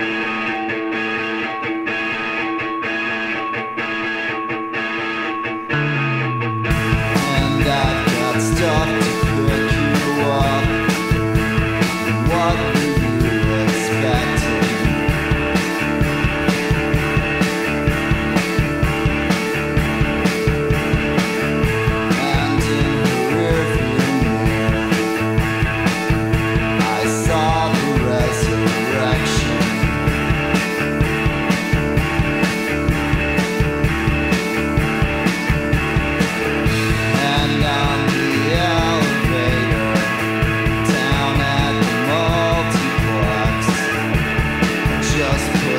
And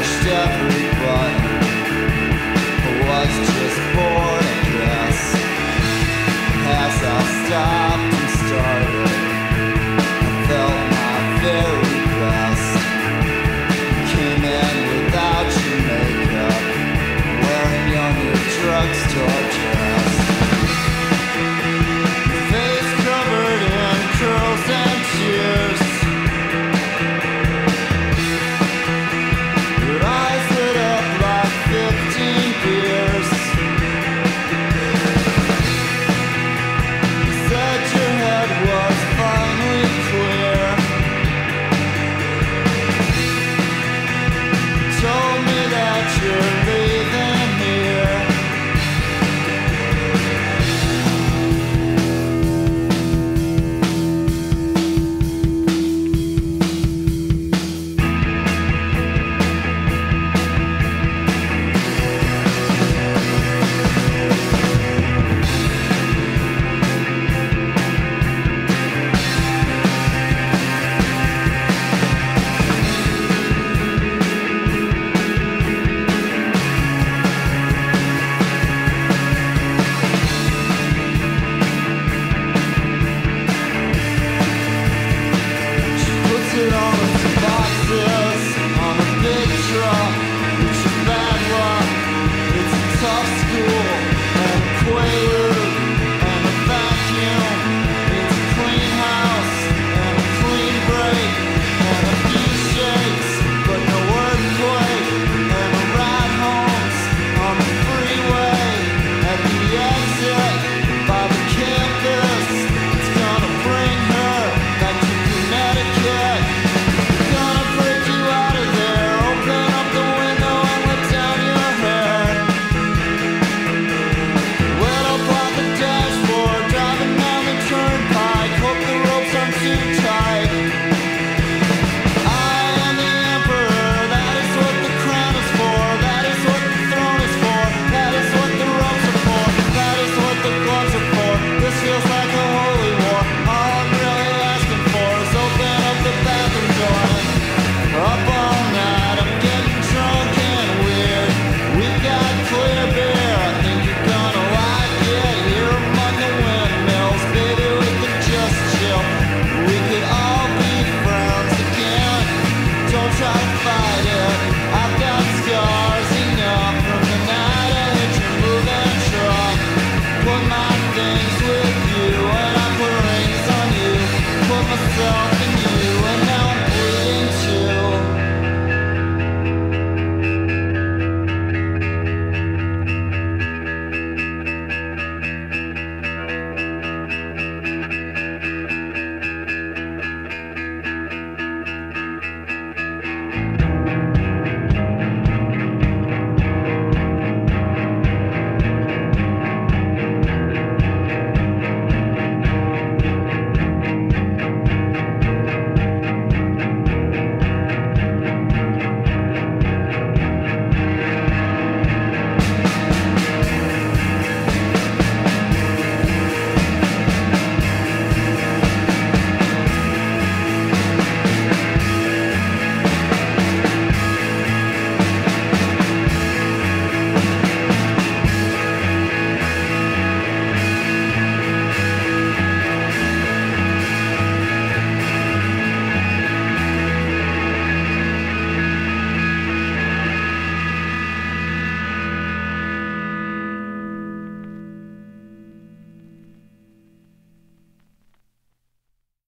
just